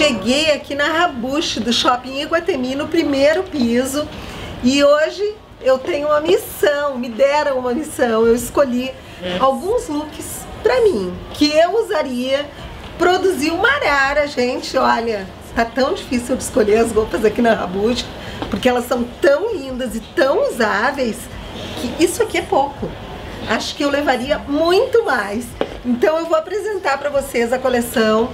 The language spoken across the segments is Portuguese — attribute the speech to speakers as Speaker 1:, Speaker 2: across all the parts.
Speaker 1: Cheguei aqui na Rabuche do Shopping Iguatemi, no primeiro piso. E hoje eu tenho uma missão, me deram uma missão. Eu escolhi alguns looks pra mim, que eu usaria produzir uma arara, gente. Olha, tá tão difícil de escolher as roupas aqui na Rabuche, porque elas são tão lindas e tão usáveis, que isso aqui é pouco. Acho que eu levaria muito mais. Então eu vou apresentar para vocês a coleção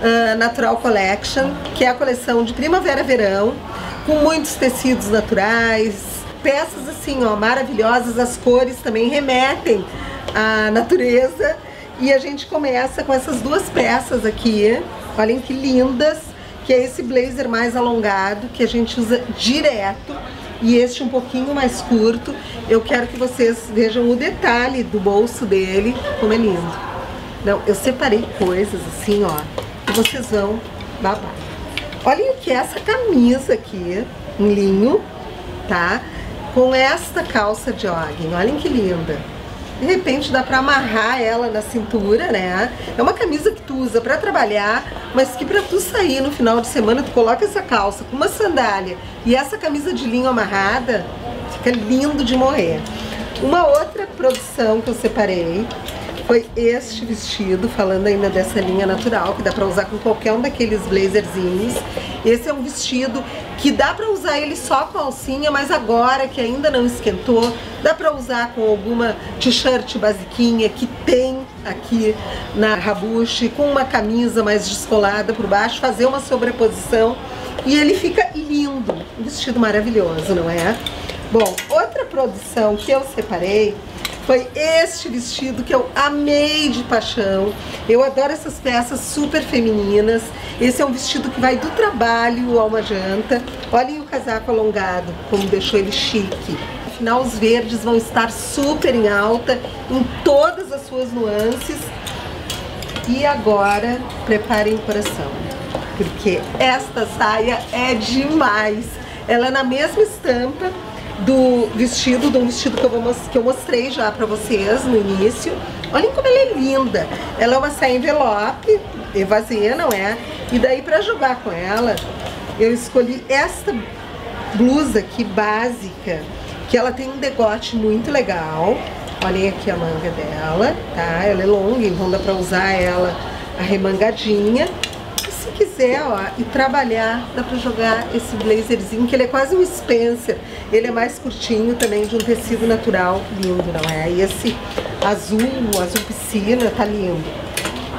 Speaker 1: uh, Natural Collection, que é a coleção de primavera-verão, com muitos tecidos naturais, peças assim, ó, maravilhosas, as cores também remetem à natureza. E a gente começa com essas duas peças aqui, olhem que lindas, que é esse blazer mais alongado, que a gente usa direto, e este um pouquinho mais curto. Eu quero que vocês vejam o detalhe do bolso dele, como é lindo. Não, eu separei coisas assim, ó, vocês vão babar. Olhem o que é essa camisa aqui, em linho, tá? Com esta calça jogging, olhem que linda. De repente dá pra amarrar ela na cintura, né? É uma camisa que tu usa pra trabalhar, mas que pra tu sair no final de semana, tu coloca essa calça com uma sandália e essa camisa de linho amarrada, fica lindo de morrer. Uma outra produção que eu separei foi este vestido, falando ainda dessa linha natural, que dá pra usar com qualquer um daqueles blazerzinhos. Esse é um vestido que dá pra usar ele só com alcinha, mas agora que ainda não esquentou, dá pra usar com alguma t-shirt basiquinha que tem aqui na rabuche, com uma camisa mais descolada por baixo, fazer uma sobreposição e ele fica lindo. Um vestido maravilhoso, não é? Bom, outra produção que eu separei foi este vestido que eu amei de paixão. Eu adoro essas peças super femininas. Esse é um vestido que vai do trabalho a uma janta. Olhem o casaco alongado, como deixou ele chique. Afinal, os verdes vão estar super em alta, em todas as suas nuances. E agora, preparem o coração, porque esta saia é demais. Ela é na mesma estampa do vestido, de um vestido que eu, vou, que eu mostrei já pra vocês no início. Olhem como ela é linda. Ela é uma saia envelope, evazia, não é? E daí pra jogar com ela, eu escolhi esta blusa aqui básica, que ela tem um degote muito legal. Olhem aqui a manga dela, tá? Ela é longa, então dá pra usar ela arremangadinha quiser, ó, e trabalhar, dá pra jogar esse blazerzinho, que ele é quase um Spencer. Ele é mais curtinho também, de um tecido natural, lindo, não é? E esse azul, azul piscina, tá lindo.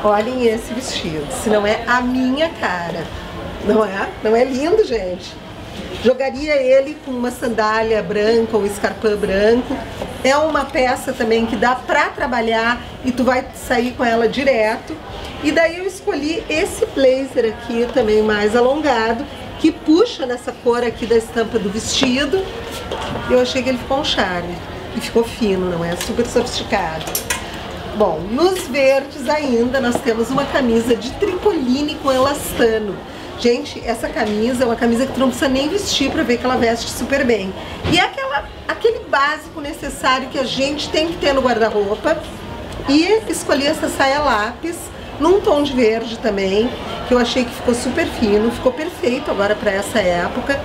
Speaker 1: Olhem esse vestido, se não é a minha cara, não é? Não é lindo, gente? Jogaria ele com uma sandália branca ou escarpão branco. É uma peça também que dá pra trabalhar e tu vai sair com ela direto. E daí eu escolhi esse blazer aqui também mais alongado, que puxa nessa cor aqui da estampa do vestido. Eu achei que ele ficou um charme. E ficou fino, não é? Super sofisticado. Bom, nos verdes ainda nós temos uma camisa de tricoline com elastano. Gente, essa camisa é uma camisa que tu não precisa nem vestir pra ver que ela veste super bem. E é aquela, aquele básico necessário que a gente tem que ter no guarda-roupa. E escolhi essa saia lápis, num tom de verde também, que eu achei que ficou super fino, ficou perfeito agora para essa época.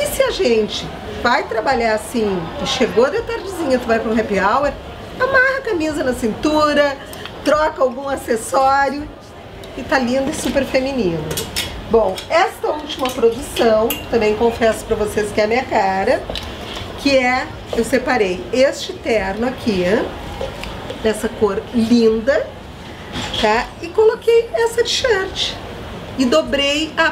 Speaker 1: E se a gente vai trabalhar assim, chegou de tardezinha, tu vai para um happy hour, amarra a camisa na cintura, troca algum acessório e tá lindo e super feminino. Bom, esta última produção, também confesso pra vocês que é a minha cara, que é, eu separei este terno aqui, dessa cor linda, tá? E coloquei essa t-shirt. E dobrei a,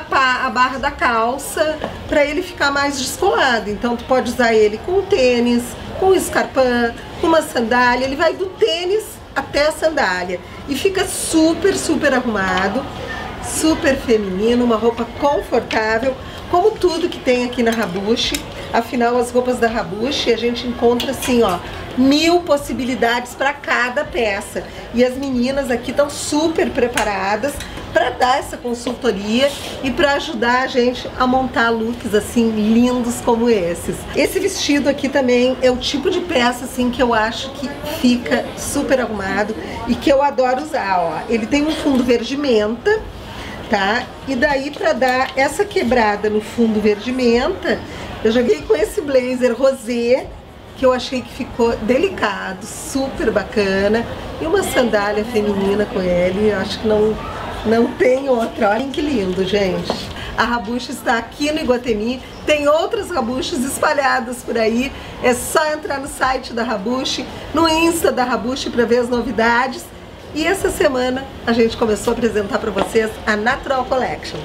Speaker 1: a barra da calça para ele ficar mais descolado. Então tu pode usar ele com tênis, com escarpão, com uma sandália. Ele vai do tênis até a sandália. E fica super, super arrumado super feminino, uma roupa confortável, como tudo que tem aqui na Rabuche. Afinal, as roupas da Rabuche a gente encontra assim, ó, mil possibilidades para cada peça. E as meninas aqui estão super preparadas para dar essa consultoria e para ajudar a gente a montar looks assim lindos como esses. Esse vestido aqui também é o tipo de peça assim que eu acho que fica super arrumado e que eu adoro usar, ó. Ele tem um fundo verde menta, tá? E daí para dar essa quebrada no fundo verde menta, eu joguei com esse blazer rosé, que eu achei que ficou delicado, super bacana, e uma sandália feminina com ele, eu acho que não, não tem outra. Olhem que lindo, gente. A Rabuxa está aqui no Iguatemi, tem outras Rabuxas espalhadas por aí, é só entrar no site da Rabuxa, no Insta da Rabuxa para ver as novidades. E essa semana a gente começou a apresentar para vocês a Natural Collection.